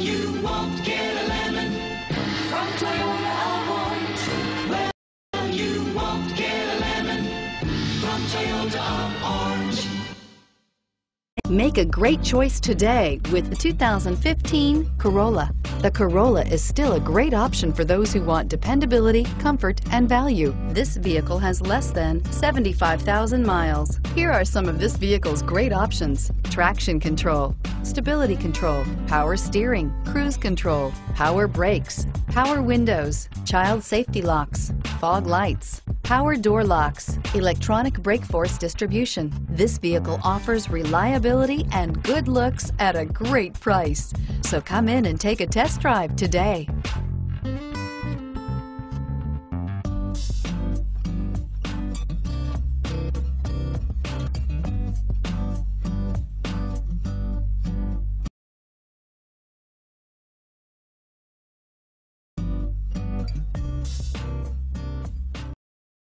you won't get a lemon from Toyota Orange. Well, you won't get a lemon from Toyota Orange. Make a great choice today with the 2015 Corolla. The Corolla is still a great option for those who want dependability, comfort, and value. This vehicle has less than 75,000 miles. Here are some of this vehicle's great options. Traction control, stability control, power steering, cruise control, power brakes, power windows, child safety locks, fog lights, power door locks, electronic brake force distribution. This vehicle offers reliability and good looks at a great price. So come in and take a test drive today.